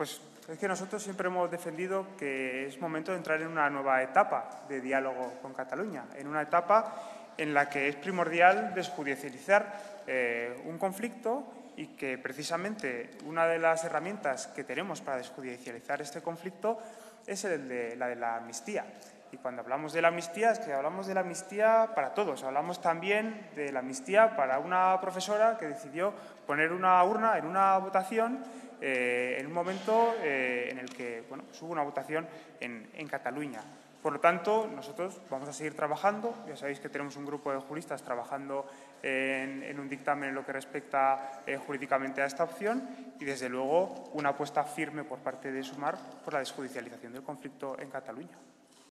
Pues es que nosotros siempre hemos defendido que es momento de entrar en una nueva etapa de diálogo con Cataluña, en una etapa en la que es primordial desjudicializar eh, un conflicto y que precisamente una de las herramientas que tenemos para desjudicializar este conflicto es la de la amnistía. Y cuando hablamos de la amnistía, es que hablamos de la amnistía para todos. Hablamos también de la amnistía para una profesora que decidió poner una urna en una votación eh, un momento eh, en el que bueno, pues hubo una votación en, en Cataluña. Por lo tanto, nosotros vamos a seguir trabajando. Ya sabéis que tenemos un grupo de juristas trabajando en, un dictamen en lo que respecta eh, jurídicamente a esta opción y, desde luego, una apuesta firme por parte de Sumar por la desjudicialización del conflicto en Cataluña.